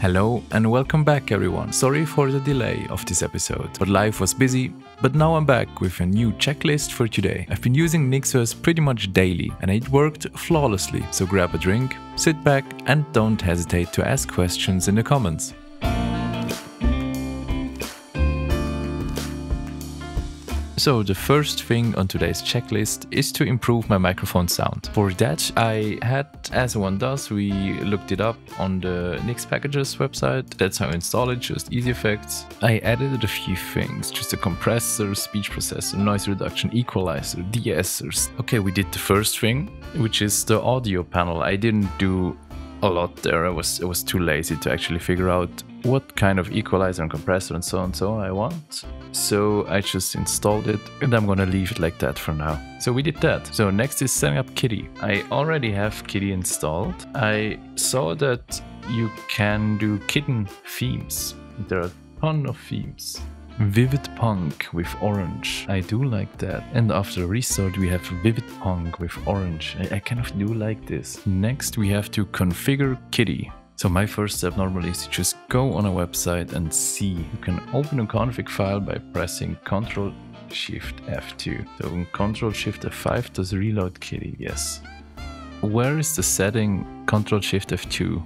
Hello and welcome back everyone. Sorry for the delay of this episode, but life was busy. But now I'm back with a new checklist for today. I've been using NixOS pretty much daily and it worked flawlessly. So grab a drink, sit back and don't hesitate to ask questions in the comments. So the first thing on today's checklist is to improve my microphone sound. For that I had, as one does, we looked it up on the Nix Packages website. That's how I install it, just easy effects. I added a few things, just a compressor, speech processor, noise reduction, equalizer, de-essers. Okay, we did the first thing, which is the audio panel. I didn't do a lot there. I was I was too lazy to actually figure out what kind of equalizer and compressor and so on and so on I want. So I just installed it and I'm gonna leave it like that for now. So we did that. So next is setting up Kitty. I already have Kitty installed. I saw that you can do kitten themes. There are a ton of themes. Vivid Punk with orange. I do like that. And after restart we have Vivid Punk with orange. I, I kind of do like this. Next we have to configure Kitty. So my first step normally is to just go on a website and see. You can open a config file by pressing Ctrl Shift F2. So Ctrl Shift F5 does reload Kitty, yes. Where is the setting Ctrl Shift F2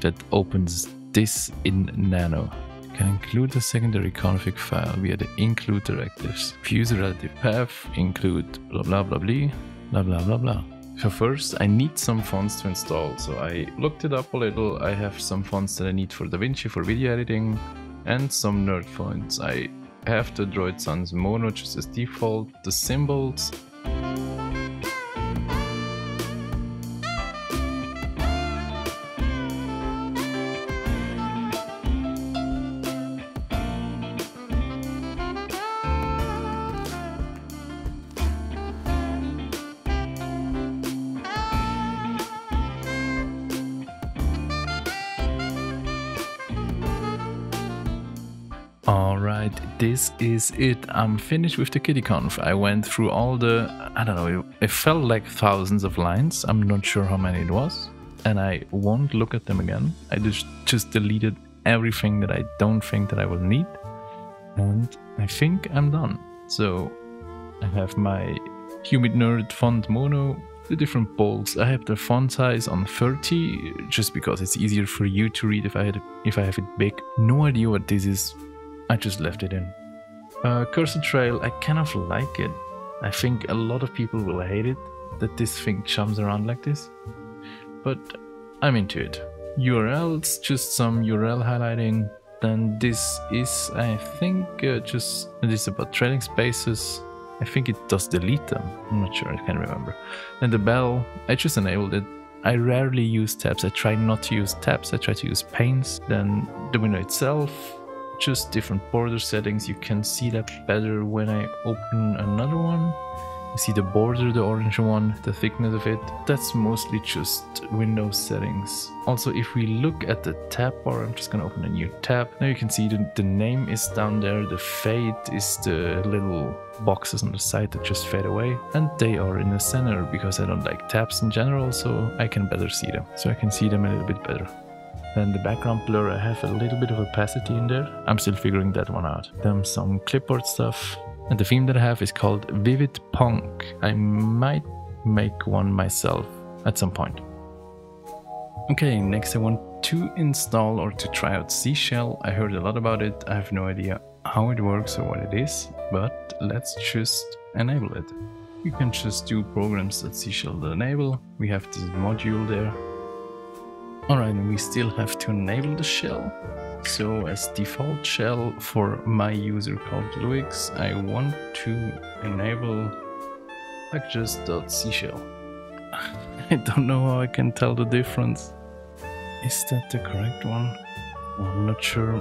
that opens this in Nano? You can include the secondary config file via the include directives. Fuse relative path, include blah blah blah blah, blah blah blah blah. So first I need some fonts to install, so I looked it up a little. I have some fonts that I need for DaVinci for video editing and some nerd fonts. I have the Droid Sans Mono just as default, the symbols, This is it. I'm finished with the KittyConf. I went through all the, I don't know, it felt like thousands of lines. I'm not sure how many it was. And I won't look at them again. I just, just deleted everything that I don't think that I will need. And I think I'm done. So I have my Hurmit Nerd font mono, the different bolts. I have the font size on 30 just because it's easier for you to read if I had if I have it big. No idea what this is I just left it in. Uh, cursor trail, I kind of like it. I think a lot of people will hate it, that this thing chums around like this. But I'm into it. URLs, just some URL highlighting. Then this is, I think, uh, just, this is about trailing spaces. I think it does delete them. I'm not sure, I can't remember. And the bell, I just enabled it. I rarely use tabs. I try not to use tabs. I try to use panes. Then the window itself, just different border settings. You can see that better when I open another one. You see the border, the orange one, the thickness of it. That's mostly just Windows settings. Also, if we look at the tab bar, I'm just gonna open a new tab. Now you can see the, the name is down there. The fade is the little boxes on the side that just fade away. And they are in the center because I don't like tabs in general, so I can better see them. So I can see them a little bit better. Then the background blur, I have a little bit of opacity in there. I'm still figuring that one out. Then some clipboard stuff. And the theme that I have is called Vivid Punk. I might make one myself at some point. Okay, next I want to install or to try out Zsh. I heard a lot about it. I have no idea how it works or what it is, but let's just enable it. You can just do programs that zsh enable. We have this module there Alright, we still have to enable the shell. So as default shell for my user called Luix, I want to enable packages.zsh. I don't know how I can tell the difference. Is that the correct one? I'm not sure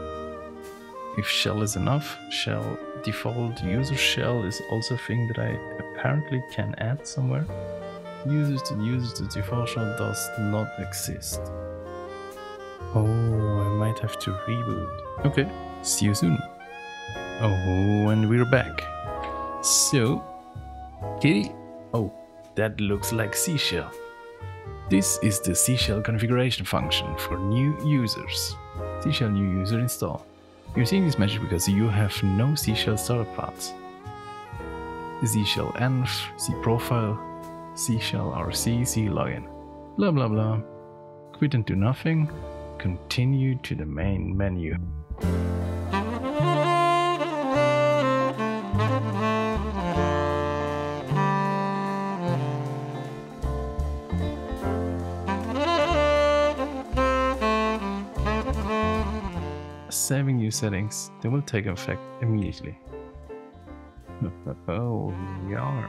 if shell is enough. Shell default user shell is also a thing that I apparently can add somewhere. Users to users to default shell does not exist. Oh, I might have to reboot. Okay, see you soon. Oh, and we're back. So, Kitty. Oh, that looks like Zsh. This is the Zsh configuration function for new users. Zsh new user install. You're seeing this message because you have no Zsh startup files. Zsh env, C profile, Zsh RC, C login. Blah blah blah. Quit and do nothing. Continue to the main menu. Saving new settings, they will take effect immediately. Oh, yeah.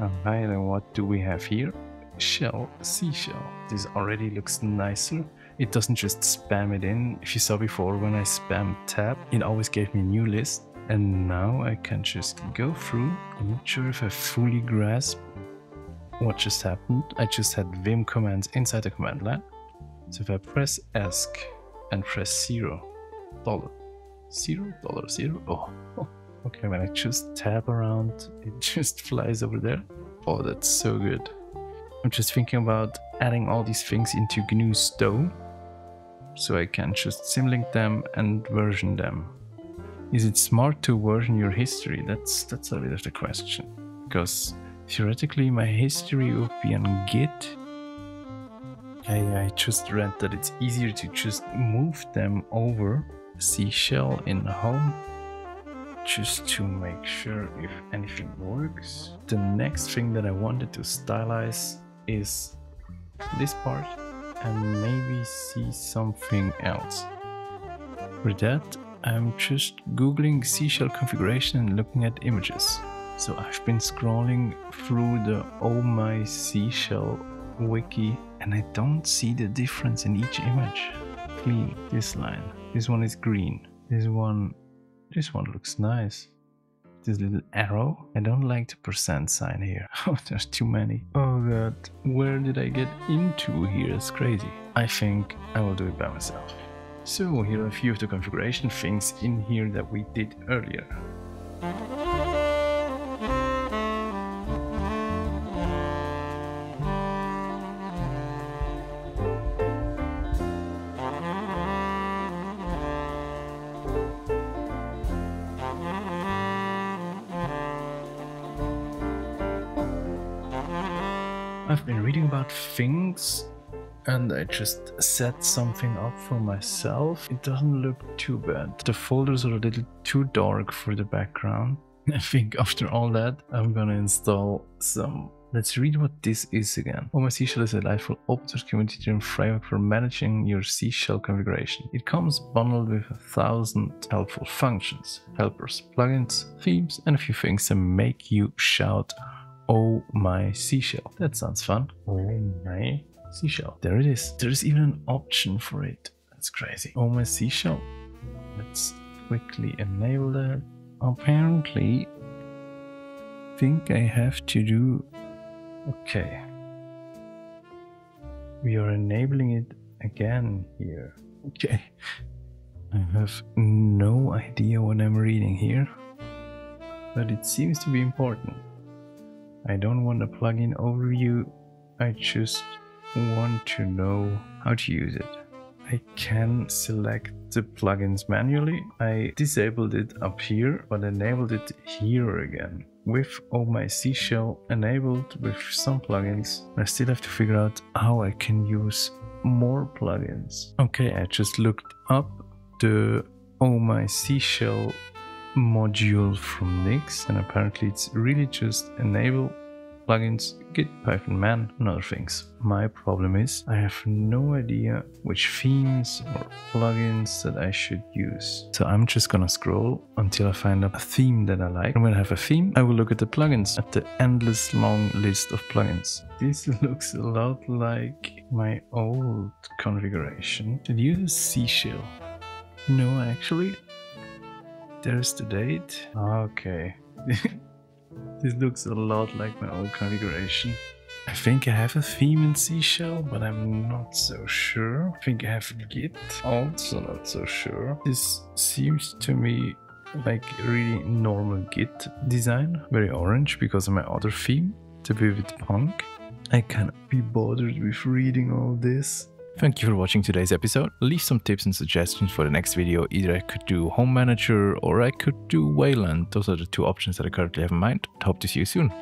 Alright, and what do we have here? Shell, zsh. This already looks nicer. It doesn't just spam it in. If you saw before, when I spam tab, it always gave me a new list. And now I can just go through. I'm not sure if I fully grasp what just happened. I just had vim commands inside the command line. So if I press ask and press zero, dollar, zero, dollar, zero, oh, oh. Okay, when I just tab around, it just flies over there. Oh, that's so good. I'm just thinking about adding all these things into GNU Stow so I can just symlink them and version them. Is it smart to version your history? That's that's a bit of the question. Because theoretically my history would be on Git. I, I just read that it's easier to just move them over Zsh in home just to make sure if anything works. The next thing that I wanted to stylize is this part and maybe see something else. For that, I'm just googling zsh configuration and looking at images. So I've been scrolling through the Oh My Zsh wiki and I don't see the difference in each image. Clean, this line. This one is green. This one, this one looks nice this little arrow. I don't like the percent sign here. Oh, there's too many. Oh god, where did I get into here? It's crazy. I think I will do it by myself. So here are a few of the configuration things in here that we did earlier. I've been reading about things and I just set something up for myself. It doesn't look too bad. The folders are a little too dark for the background. I think after all that, I'm gonna install some. Let's read what this is again. Oh, OMA Zsh is a delightful open source community driven framework for managing your Zsh configuration. It comes bundled with a thousand helpful functions, helpers, plugins, themes, and a few things that make you shout Oh my Zsh. That sounds fun. Oh my Zsh. There it is. There's even an option for it. That's crazy. Oh my Zsh. Let's quickly enable that. Apparently, think I have to do. Okay. We are enabling it again here. Okay. I have no idea what I'm reading here, but it seems to be important. I don't want a plugin overview, I just want to know how to use it. I can select the plugins manually. I disabled it up here, but enabled it here again. With all my Zsh enabled with some plugins, I still have to figure out how I can use more plugins. Okay, I just looked up the Oh My Zsh module from Nix and apparently it's really just enable plugins, Git, Python man and other things. My problem is I have no idea which themes or plugins that I should use. So I'm just gonna scroll until I find a theme that I like. And when I have a theme, I will look at the plugins, at the endless long list of plugins. This looks a lot like my old configuration. Did you use Zsh? No, actually, there's the date. Okay. this looks a lot like my old configuration. I think I have a theme in Zsh, but I'm not so sure. I think I have Git, also not so sure. This seems to me like really normal Git design. Very orange because of my other theme, the Vivid Punk. I cannot be bothered with reading all this. Thank you for watching today's episode. Leave some tips and suggestions for the next video. Either I could do Home Manager or I could do Wayland. Those are the two options that I currently have in mind. Hope to see you soon.